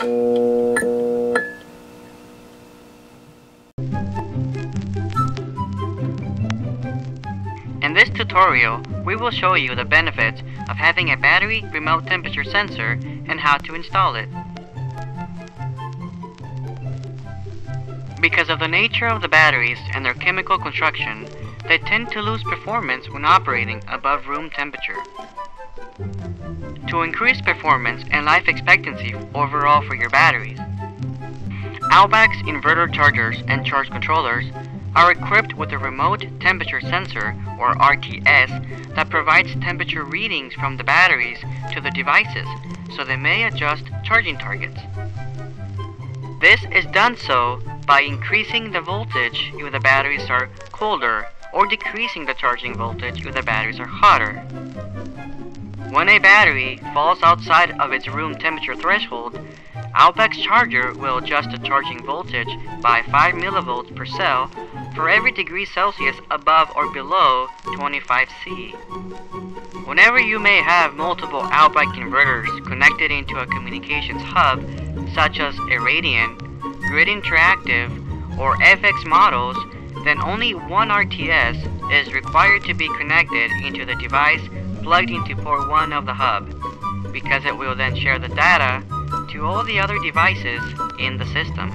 In this tutorial, we will show you the benefits of having a battery remote temperature sensor and how to install it. Because of the nature of the batteries and their chemical construction, they tend to lose performance when operating above room temperature. To increase performance and life expectancy overall for your batteries, OutBack's inverter chargers and charge controllers are equipped with a remote temperature sensor, or RTS, that provides temperature readings from the batteries to the devices so they may adjust charging targets. This is done so by increasing the voltage if the batteries are colder or decreasing the charging voltage if the batteries are hotter. When a battery falls outside of its room temperature threshold, OutBack's charger will adjust the charging voltage by 5 millivolts per cell for every degree Celsius above or below 25 C. Whenever you may have multiple OutBack's inverters connected into a communications hub, such as a Radian, Grid Interactive, or FX models, then only one RTS is required to be connected into the device plugged into port 1 of the hub, because it will then share the data to all the other devices in the system.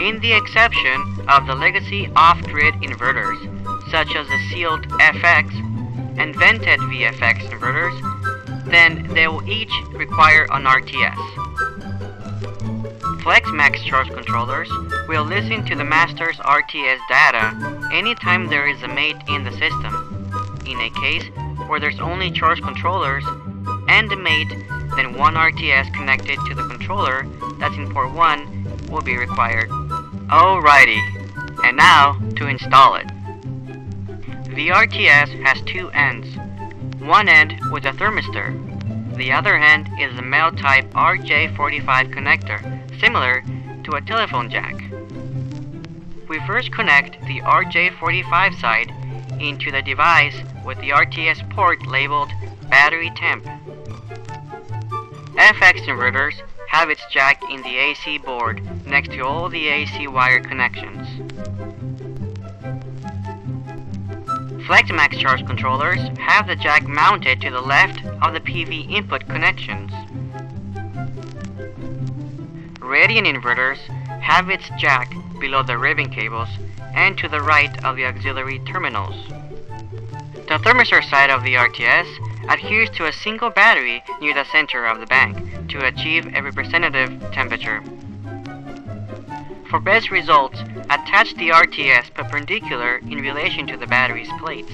In the exception of the legacy off-grid inverters, such as the sealed FX and vented VFX inverters, then they will each require an RTS. FlexMax charge controllers will listen to the master's RTS data anytime there is a mate in the system. In a case where there's only charge controllers and a mate, then one RTS connected to the controller that's in port 1 will be required. Alrighty, and now to install it. The RTS has two ends. One end with a thermistor. The other end is the male type RJ45 connector, similar to a telephone jack. We first connect the RJ45 side into the device with the RTS port labeled battery temp. FX inverters have its jack in the AC board next to all the AC wire connections. FlexMax charge controllers have the jack mounted to the left of the PV input connections. Radian inverters have its jack below the ribbon cables and to the right of the auxiliary terminals. The thermistor side of the RTS adheres to a single battery near the center of the bank to achieve a representative temperature. For best results, attach the RTS perpendicular in relation to the battery's plates.